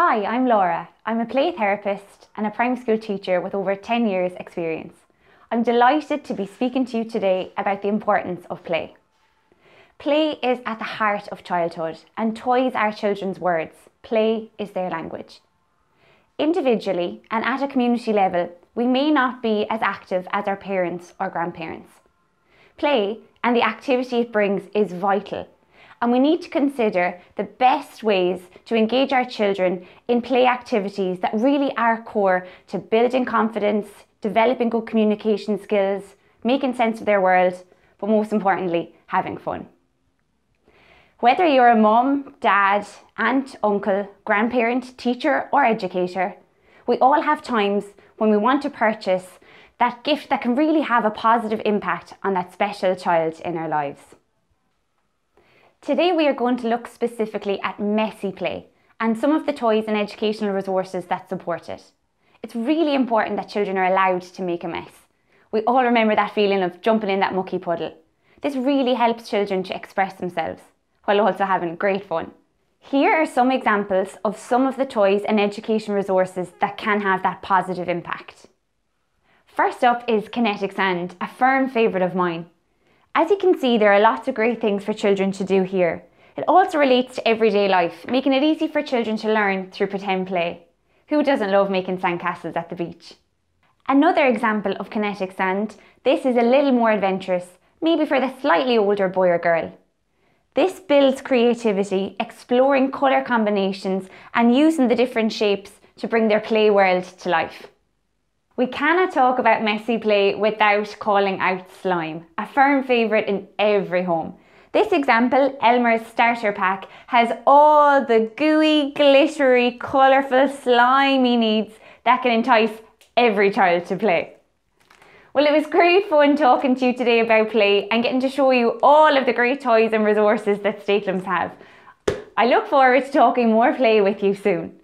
Hi, I'm Laura. I'm a play therapist and a primary school teacher with over 10 years experience. I'm delighted to be speaking to you today about the importance of play. Play is at the heart of childhood and toys are children's words. Play is their language. Individually and at a community level, we may not be as active as our parents or grandparents. Play and the activity it brings is vital and we need to consider the best ways to engage our children in play activities that really are core to building confidence, developing good communication skills, making sense of their world, but most importantly, having fun. Whether you're a mum, dad, aunt, uncle, grandparent, teacher, or educator, we all have times when we want to purchase that gift that can really have a positive impact on that special child in our lives. Today we are going to look specifically at messy play and some of the toys and educational resources that support it. It's really important that children are allowed to make a mess. We all remember that feeling of jumping in that mucky puddle. This really helps children to express themselves while also having great fun. Here are some examples of some of the toys and education resources that can have that positive impact. First up is Kinetic Sand, a firm favourite of mine. As you can see, there are lots of great things for children to do here. It also relates to everyday life, making it easy for children to learn through pretend play. Who doesn't love making sandcastles at the beach? Another example of kinetic sand, this is a little more adventurous, maybe for the slightly older boy or girl. This builds creativity, exploring colour combinations and using the different shapes to bring their play world to life. We cannot talk about messy play without calling out slime, a firm favourite in every home. This example, Elmer's starter pack, has all the gooey, glittery, colourful slime he needs that can entice every child to play. Well, it was great fun talking to you today about play and getting to show you all of the great toys and resources that Stakelums have. I look forward to talking more play with you soon.